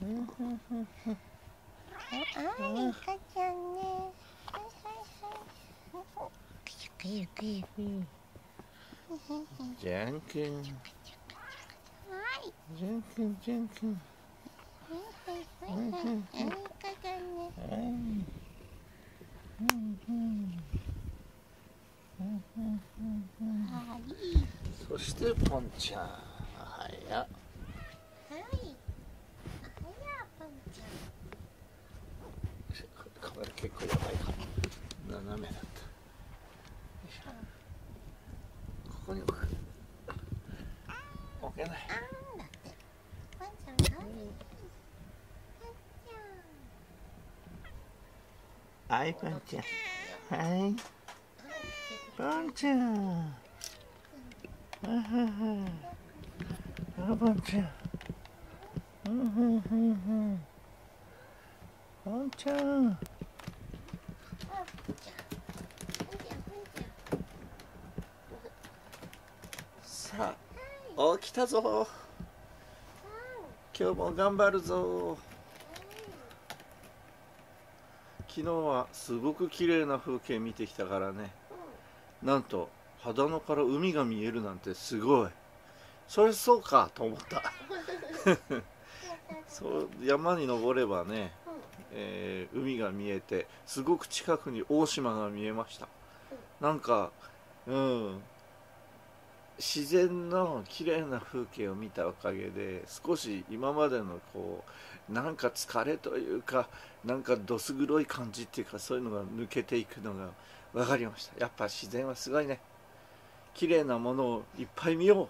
ガラはリンいははい、かちゃんね。はいはいはい。くゆくゆくゆ。いじゃんけんはい。じゃんけんじゃんけんはいはいはいはい。はい、かちゃんね。はいうんうんはい。そしてポンちゃんはいやはい。あやぽんちゃん。カメラ結構やばいか斜めだったここに置く置けないあんだって。ぽんちゃんはい。はいポンちゃんはいポンちゃんあははあポンちゃんうんうんうんうんポンちゃんさあ起きたぞ。今日も頑張るぞ。昨日はすごく綺麗な風景見てきたからね。なんと秦野から海が見えるなんてすごい。それそうかと思った。そう山に登ればね、えー海が見えてすごく近くに大島が見えました。なんかうん。自然の綺麗な風景を見たおかげで少し今までのこうなんか疲れというかなんかどす黒い感じっていうかそういうのが抜けていくのが分かりました。やっぱ自然はすごいね。綺麗なものをいっぱい見よう。